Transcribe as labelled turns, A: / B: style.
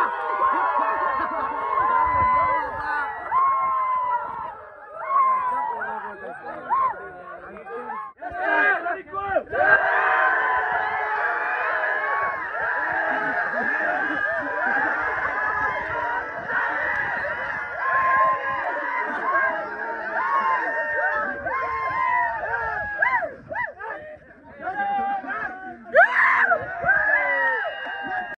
A: Ha!